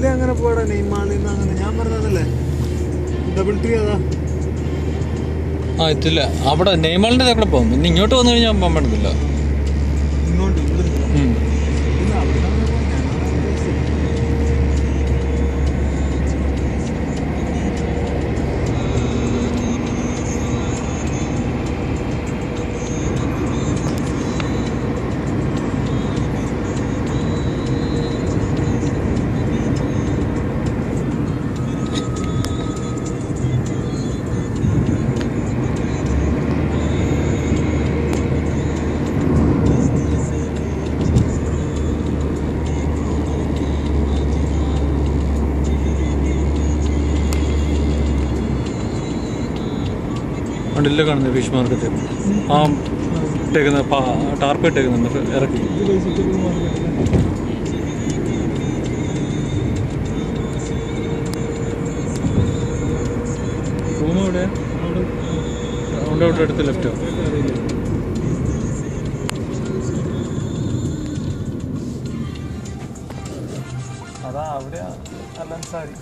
പോടാ നെയ്മാളിൽ നിന്ന് അങ്ങനെ. ഞാൻ പറഞ്ഞതല്ലേ ഡബിൾ ട്രീ അതാ. ആ എത്തില്ല. അവിടെ നെയ്മാളിന്റെ അവിടെ പോകും. ഇനി ഇങ്ങോട്ട് വന്നു കഴിഞ്ഞാൽ പോകാൻ പറ്റത്തില്ല. ഇങ്ങോട്ട്. ഉണ്ടല്ലേ കാണുന്നത് ഫിഷ് മാർക്കറ്റ് ആ ഇട്ടേക്കുന്ന ടാർപ്പ് ഇട്ടേക്കുന്നുണ്ട് ഇറക്കി. റൂം എവിടെ? അവിടെ അവിടെ അടുത്ത് ലെഫ്റ്റോ? അതാ അവിടെ അലൻസാരി